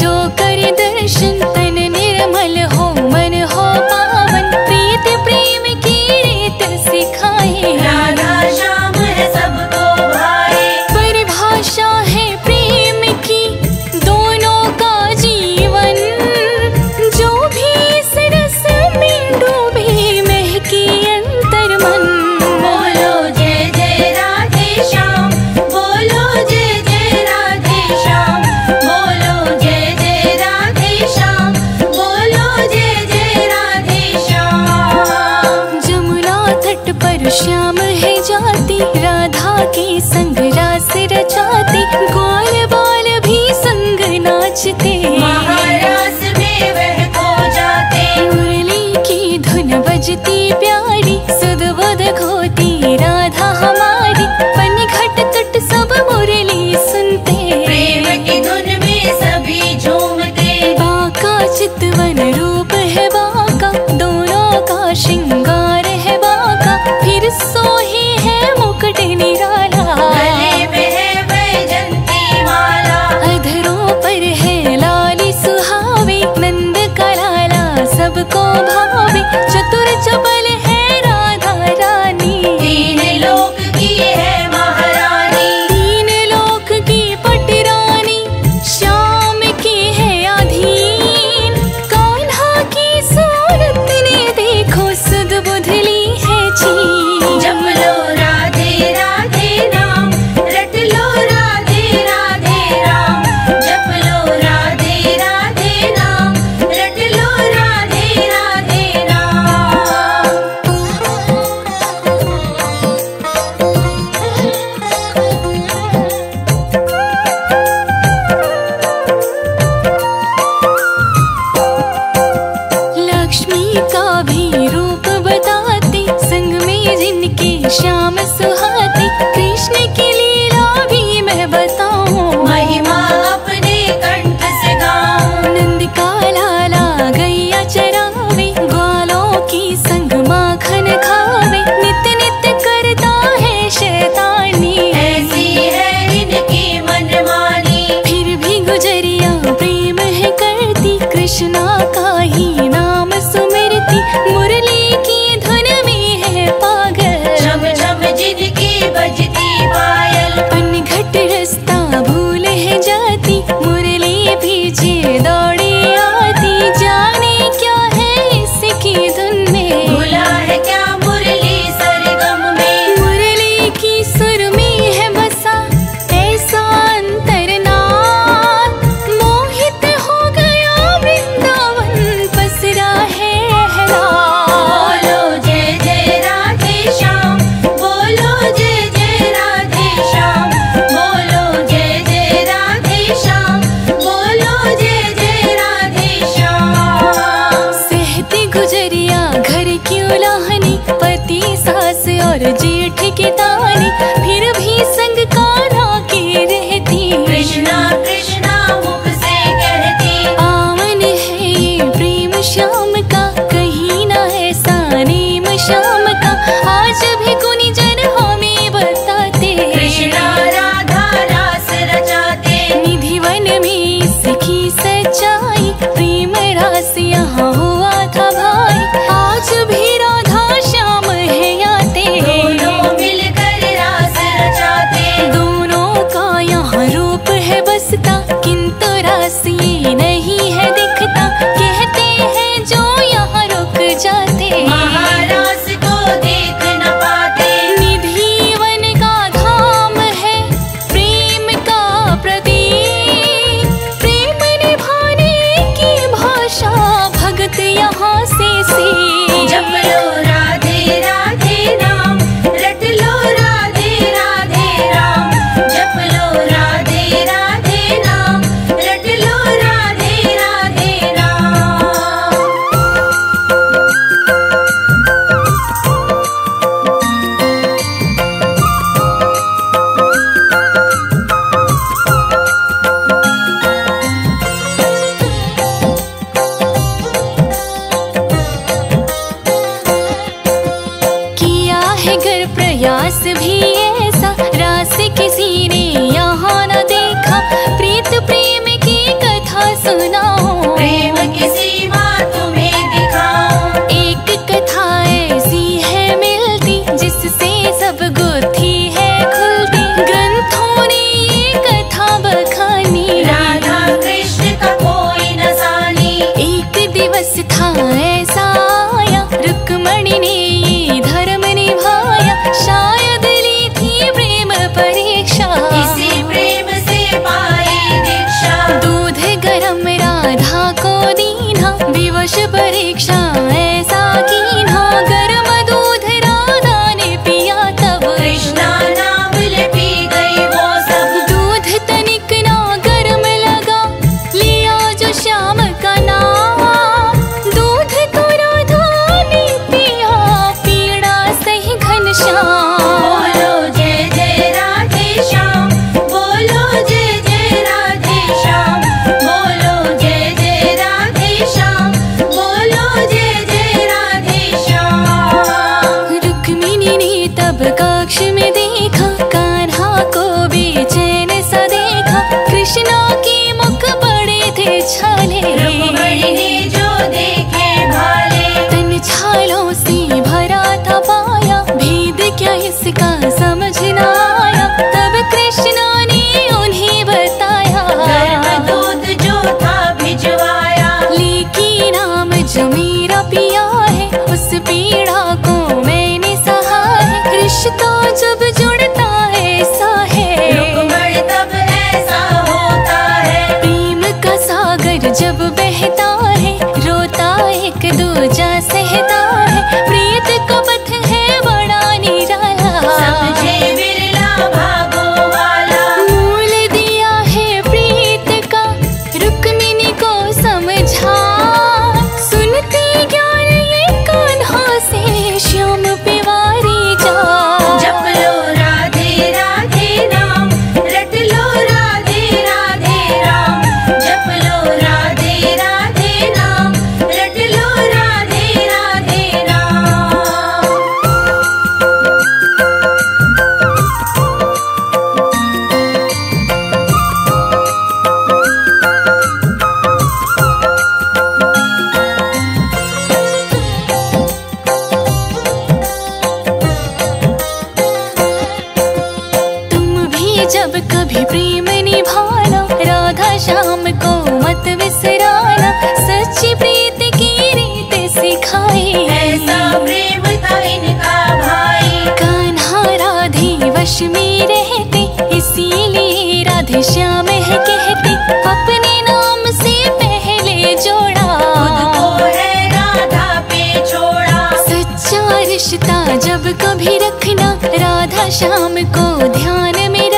जो करे नाचते और जेठ की 素直 Chip a. शाम को मत बिसराना सच्ची प्रीति की रीत सिखाई ऐसा प्रेम था इनका भाई। कान्हा राधे वश में रहते इसीलिए राधे श्याम है कहते अपने नाम से पहले जोड़ा। खुद सच्चा रिश्ता जब कभी रखना राधा श्याम को ध्यान में